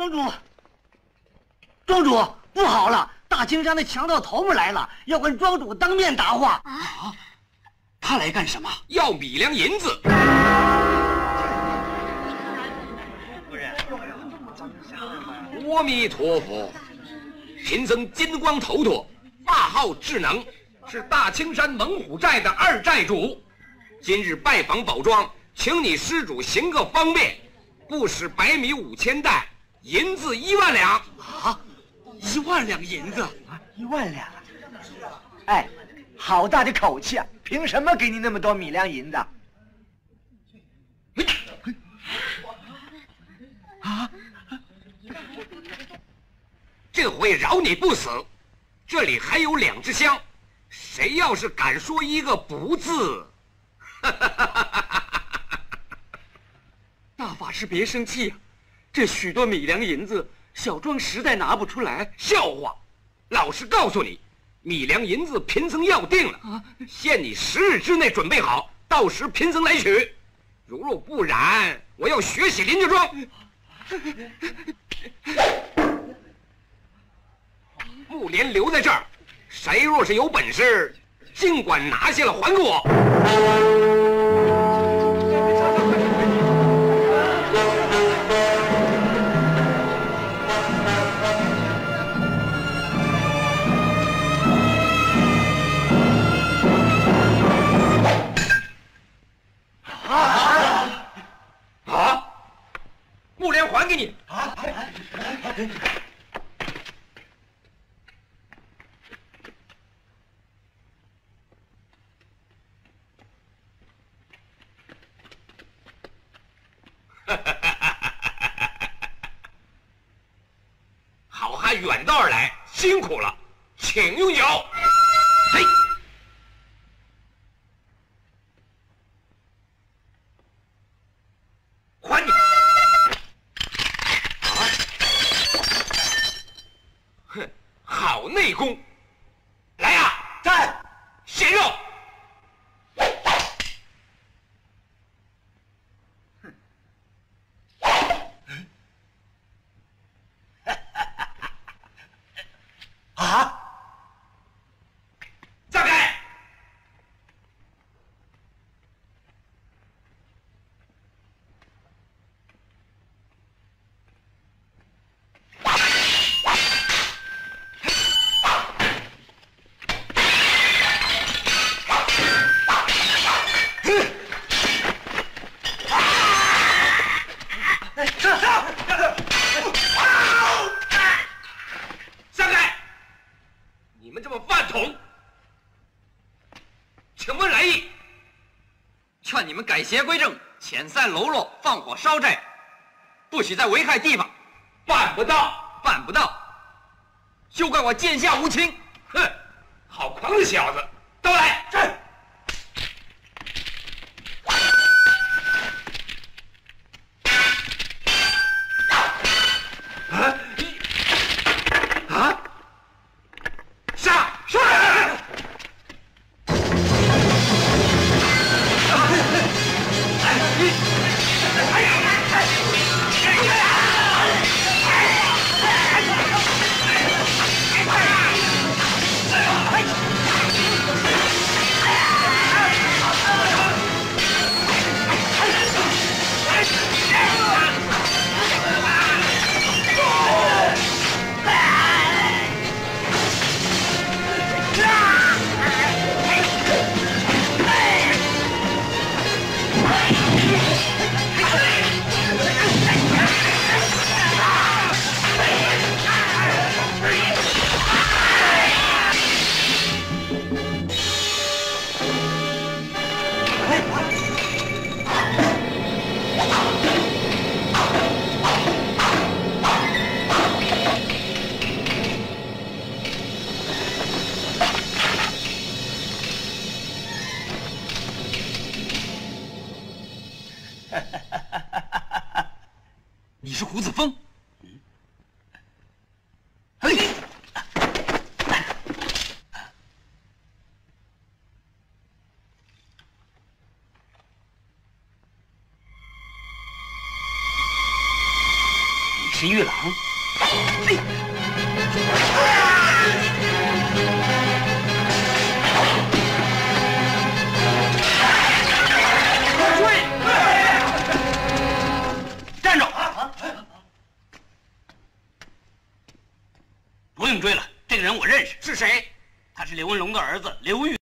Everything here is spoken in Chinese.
庄主，庄主，不好了！大青山的强盗头目来了，要跟庄主当面答话。啊，他来干什么？要米粮银子。阿弥陀佛，贫僧金光头陀，法号智能，是大青山猛虎寨的二寨主。今日拜访宝庄，请你施主行个方便，不使白米五千担，银子一万两。啊，一万两银子啊，一万两！哎，好大的口气啊！凭什么给你那么多米粮银子？啊！这回饶你不死。这里还有两只香，谁要是敢说一个不字，大法师别生气啊！这许多米粮银子，小庄实在拿不出来。笑话！老实告诉你，米粮银子贫僧要定了啊！限你十日之内准备好，到时贫僧来取。如若不然，我要血洗林家庄。木莲留在这儿，谁若是有本事，尽管拿下了还给我。远道而来，辛苦了，请用酒。嘿，还你啊！哼，好内功，来呀！在，鲜肉。邪归正，遣散喽啰，放火烧寨，不许再危害地方。办不到，办不到，就怪我剑下无情。哼，好狂的小子，Hit! 你是胡子峰。嘿。你是玉郎。是谁？他是刘文龙的儿子刘玉。